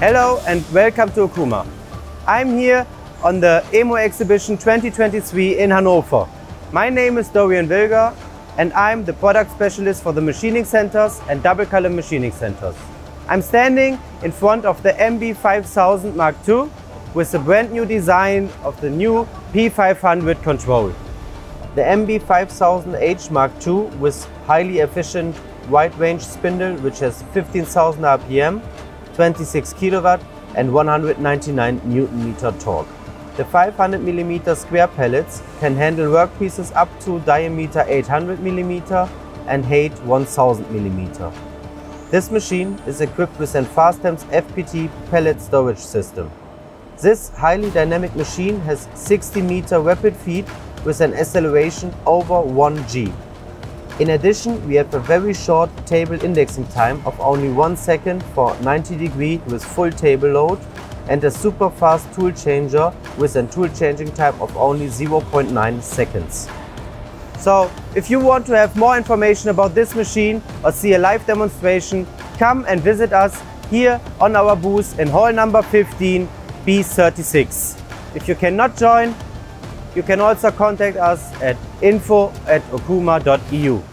Hello and welcome to Okuma. I'm here on the EMO exhibition 2023 in Hanover. My name is Dorian Wilger and I'm the product specialist for the machining centers and double column machining centers. I'm standing in front of the MB5000 Mark II with the brand new design of the new P500 control. The MB5000H Mark II with highly efficient wide range spindle which has 15,000 RPM 26 kilowatt and 199 newton meter torque. The 500 mm square pallets can handle workpieces up to diameter 800 mm and height 1000 mm. This machine is equipped with an Fastems FPT pallet storage system. This highly dynamic machine has 60 meter rapid feed with an acceleration over 1 G. In addition, we have a very short table indexing time of only 1 second for 90 degree with full table load and a super fast tool changer with a tool changing time of only 0.9 seconds. So, if you want to have more information about this machine or see a live demonstration, come and visit us here on our booth in hall number 15 B36. If you cannot join, you can also contact us at info at okuma.eu.